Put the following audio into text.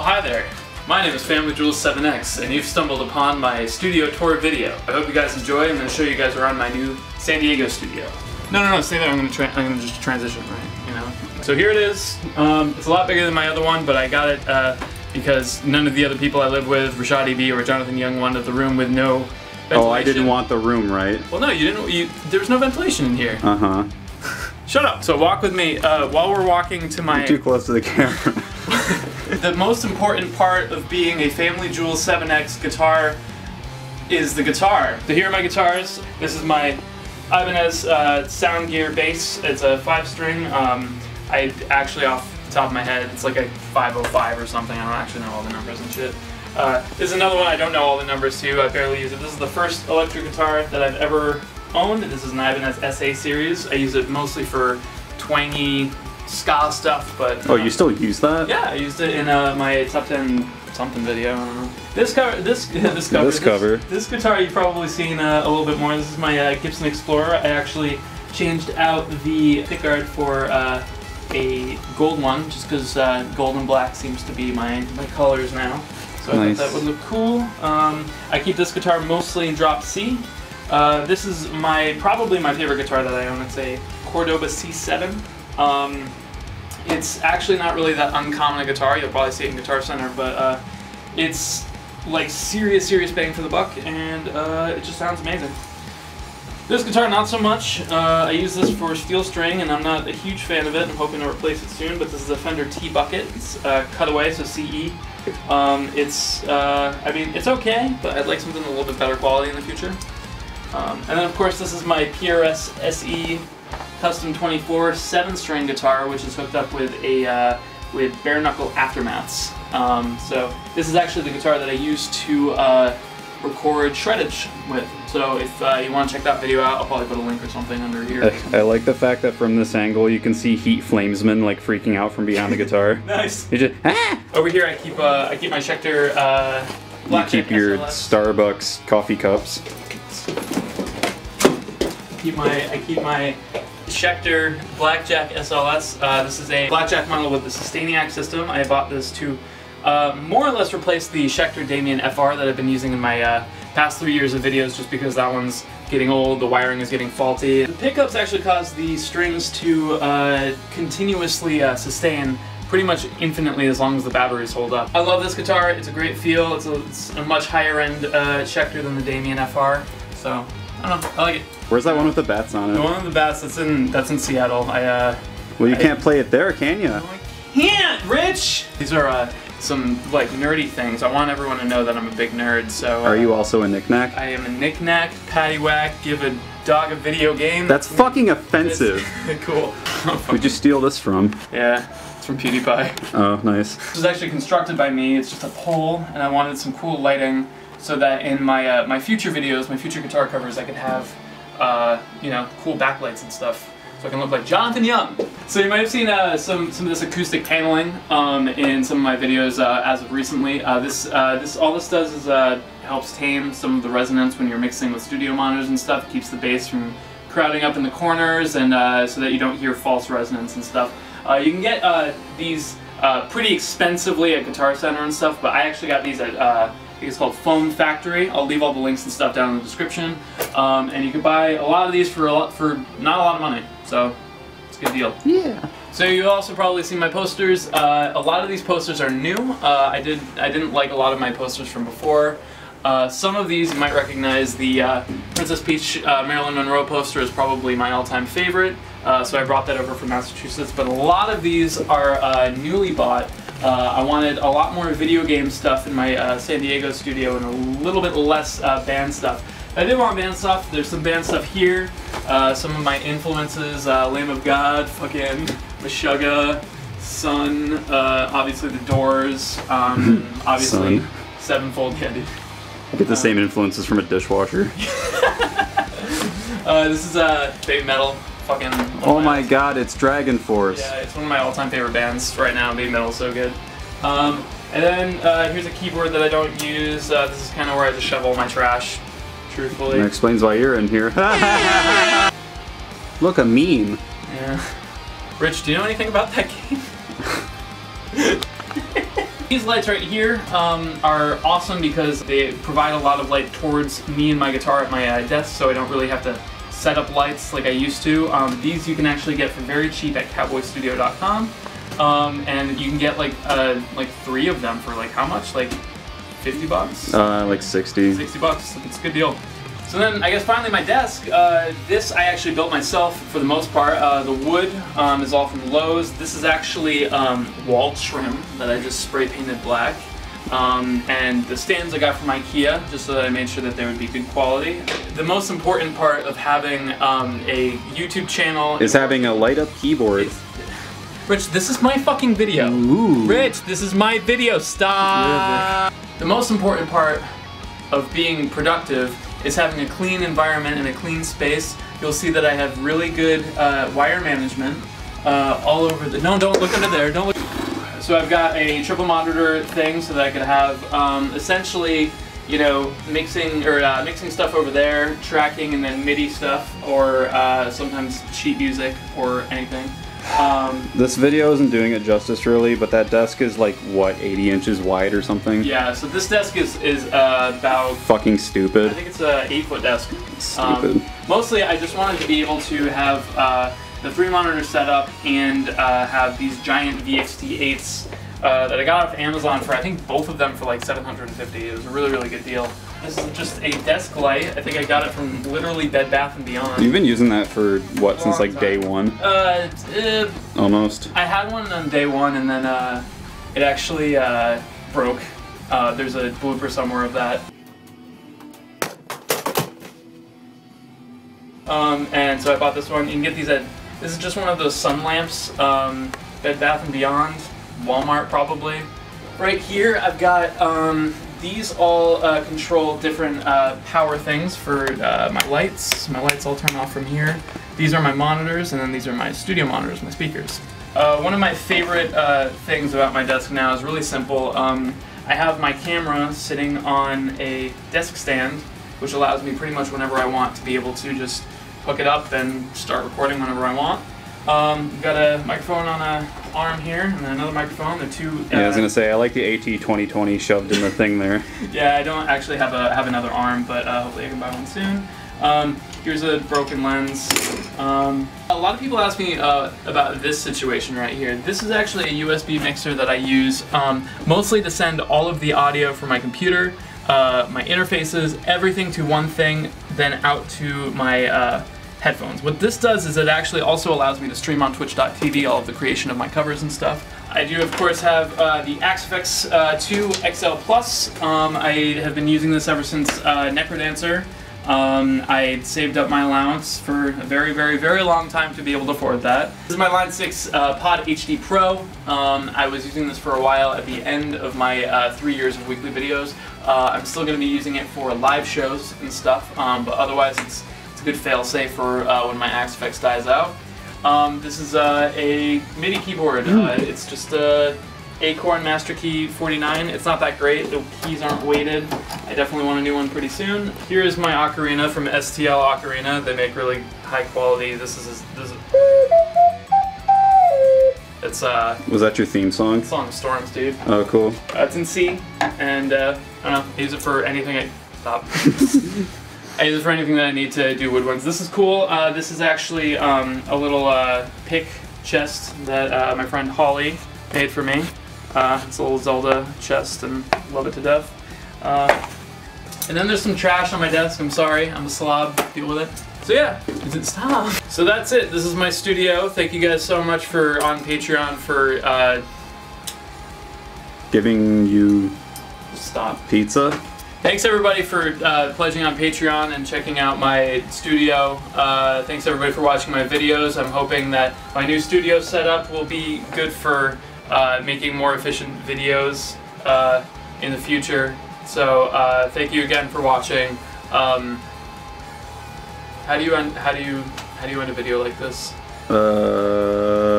Well, hi there. My name is FamilyJules7x, and you've stumbled upon my studio tour video. I hope you guys enjoy. I'm going to show you guys around my new San Diego studio. No, no, no, stay there. I'm going to I'm going to just transition, right? You know. So here it is. Um, it's a lot bigger than my other one, but I got it uh, because none of the other people I live with, RichaadEB or Jonathan Young, wanted the room with no. Ventilation. Oh, I didn't want the room, right? Well, no, you didn't. You, there was no ventilation in here. Uh huh. Shut up. So walk with me. Uh, while we're walking to my. Too close to the camera. The most important part of being a FamilyJules7x guitar is the guitar. So here are my guitars. This is my Ibanez uh, Sound Gear bass. It's a five string. Um, I actually off the top of my head, it's like a 505 or something. I don't actually know all the numbers and shit. Uh, this is another one I don't know all the numbers to. I barely use it. This is the first electric guitar that I've ever owned. This is an Ibanez SA series. I use it mostly for twangy ska stuff, but oh, um, you still use that? yeah, I used it in uh, my top 10 something video. I don't know. This cover, this this cover, This cover. this, guitar you've probably seen uh, a little bit more. This is my uh, Gibson Explorer. I actually changed out the pickguard for uh, a gold one, just because uh, gold and black seems to be my my colors now. So I Nice. thought that would look cool. Um, I keep this guitar mostly in drop C. Uh, this is my probably my favorite guitar that I own. It's a Cordoba C7. Um, it's actually not really that uncommon a guitar. You'll probably see it in Guitar Center, but uh, it's like serious, serious bang for the buck, and uh, it just sounds amazing. This guitar, not so much. Uh, I use this for steel string, and I'm not a huge fan of it. I'm hoping to replace it soon, but this is a Fender T-Bucket. It's uh, cutaway, so CE. Um, it's, uh, I mean, it's okay, but I'd like something a little bit better quality in the future. Um, and then, of course, this is my PRS SE Custom 24 7-string guitar, which is hooked up with a uh, with bare knuckle aftermaths. Um, so this is actually the guitar that I use to uh, record shreddage with. So if uh, you want to check that video out, I'll probably put a link or something under here. I, I like the fact that from this angle you can see Heat Flamesman like freaking out from behind the guitar. nice. You just ah! Over here, I keep uh, I keep my Schecter. Uh, You keep your SLS. Starbucks coffee cups. Keep my I keep my Schecter Blackjack SLS. Uh, this is a Blackjack model with the Sustainiac system. I bought this to uh, more or less replace the Schecter Damien FR that I've been using in my uh, past three years of videos just because that one's getting old, the wiring is getting faulty. The pickups actually cause the strings to uh, continuously uh, sustain pretty much infinitely as long as the batteries hold up. I love this guitar, it's a great feel, it's a, it's a much higher end uh, Schecter than the Damien FR, so I don't know, I like it. Where's that one with the bats on it? The one of the bats that's in that's in Seattle. I uh Well, you I- can't play it there, can you? I can't, Rich. These are uh, some like nerdy things. I want everyone to know that I'm a big nerd. So uh, Are you also a knickknack? I am a knickknack, paddywhack, give a dog a video game. That's fucking offensive. cool. Who'd you steal this from? yeah, it's from PewDiePie. Oh, nice. This was actually constructed by me. It's just a pole, and I wanted some cool lighting so that in my uh, my future videos, my future guitar covers, I could have uh, you know cool backlights and stuff, so I can look like Jonathan Young. So you might have seen uh, some some of this acoustic paneling um, in some of my videos uh, as of recently. Uh, this uh, this all this does is helps tame some of the resonance when you're mixing with studio monitors and stuff. It keeps the bass from crowding up in the corners and so that you don't hear false resonance and stuff. You can get these uh, pretty expensively at Guitar Center and stuff, but I actually got these at uh, I think it's called Foam Factory. I'll leave all the links and stuff down in the description. Um, and you can buy a lot of these for a lot, for not a lot of money, so it's a good deal. Yeah. So you also probably see my posters. Uh, a lot of these posters are new. Uh, I did I didn't like a lot of my posters from before. Uh, some of these you might recognize. The uh, Princess Peach uh, Marilyn Monroe poster is probably my all-time favorite. Uh, so I brought that over from Massachusetts. But a lot of these are uh, newly bought. Uh, I wanted a lot more video game stuff in my uh, San Diego studio and a little bit less uh, band stuff. I did want band stuff. There's some band stuff here. Uh, some of my influences: uh, Lamb of God, fucking Meshuggah, Sun, uh, obviously the Doors, um, obviously Sun. Sevenfold. Yeah, dude. I get the same influences from a dishwasher. Uh, this is uh, Babymetal. Fucking. Oh my god, it's DragonForce. Yeah, it's one of my all-time favorite bands right now. Babymetal's so good. Um, and then uh, here's a keyboard that I don't use. Uh, this is kind of where I just shove all my trash. Truthfully. That explains why you're in here. Look, a meme. Yeah. Rich, do you know anything about that game? These lights right here um, are awesome because they provide a lot of light towards me and my guitar at my uh, desk, so I don't really have to set up lights like I used to. Um, these you can actually get for very cheap at cowboystudio.com. Um, and you can get like uh, like three of them for like how much? Like 50 bucks? Uh, like 60. 60 bucks. It's a good deal. So then, I guess finally my desk. Uh, this I actually built myself for the most part. Uh, the wood um, is all from Lowe's. This is actually um, wall trim that I just spray painted black. Um, and the stands I got from IKEA, just so that I made sure that they would be good quality. The most important part of having um, a YouTube channel Is having a light up keyboard. Rich, this is my fucking video. Ooh. Rich, this is my video. Stop. The most important part of being productive is having a clean environment and a clean space. You'll see that I have really good uh, wire management uh, all over the. No, don't look under there. Don't look. So I've got a triple monitor thing so that I could have um, essentially, you know, mixing or uh, mixing stuff over there, tracking, and then MIDI stuff, or uh, sometimes sheet music or anything. Um, This video isn't doing it justice really, but that desk is like, what, 80 inches wide or something? yeah, so this desk is is uh, about Fucking stupid. I think it's a eight foot desk. Stupid. Um, mostly, I just wanted to be able to have uh, the three monitors set up and uh, have these giant VXT8s uh, that I got off Amazon for I think both of them for like 750. It was a really really good deal. This is just a desk light. I think I got it from literally Bed Bath and Beyond. You've been using that for, what, since like day one? Uh, uh, Almost. I had one on day one, and then uh, it actually uh, broke. Uh, there's a blooper somewhere of that. Um, and so I bought this one. You can get these at. This is just one of those sun lamps. Um, Bed Bath and Beyond, Walmart probably. Right here, I've got um, these all uh, control different uh, power things for uh, my lights. My lights all turn off from here. These are my monitors, and then these are my studio monitors, my speakers. Uh, one of my favorite uh, things about my desk now is really simple. Um, I have my camera sitting on a desk stand, which allows me pretty much whenever I want to be able to just hook it up and start recording whenever I want. Um, got a microphone on a arm here, and then another microphone. The two. Yeah, I was uh, gonna say, I like the AT 2020 shoved in the thing there. yeah, I don't actually have a have another arm, but uh, hopefully I can buy one soon. Um, here's a broken lens. Um, a lot of people ask me uh, about this situation right here. This is actually a USB mixer that I use um, mostly to send all of the audio from my computer, uh, my interfaces, everything to one thing, then out to my uh, headphones. What this does is it actually also allows me to stream on twitch.tv all of the creation of my covers and stuff. I do of course have uh, the Axe-Fx uh, 2 XL Plus. Um, I have been using this ever since uh, Necrodancer. Um, I saved up my allowance for a very, very, very long time to be able to afford that. This is my Line 6 uh, Pod HD Pro. Um, I was using this for a while at the end of my uh, three years of weekly videos. Uh, I'm still going to be using it for live shows and stuff, um, but otherwise it's, it's a good fail-safe for uh, when my Axe-Fx dies out. Um, this is uh, a MIDI keyboard. Uh, it's just a Acorn Master Key 49. It's not that great. The keys aren't weighted. I definitely want a new one pretty soon. Here is my ocarina from STL Ocarina. They make really high quality. This is this is. It's uh, Was that your theme song? Song of Storms, dude. Oh, cool. Uh, it's in C, and uh, I don't know. I use it for anything. I stop. I use it for anything that I need to do woodwinds. This is cool. Uh, this is actually um, a little uh, pick chest that uh, my friend Holly made for me. Uh, it's a little Zelda chest, and love it to death. Uh, and then there's some trash on my desk. I'm sorry. I'm a slob. Deal with it. So yeah, stop. So that's it. This is my studio. Thank you guys so much for on Patreon for uh, Giving you stop. pizza? Thanks everybody for uh, pledging on Patreon and checking out my studio. Uh, thanks everybody for watching my videos. I'm hoping that my new studio setup will be good for uh, making more efficient videos uh, in the future. So uh, thank you again for watching. Um, how do you end? How do you? How do you end a video like this? Uh.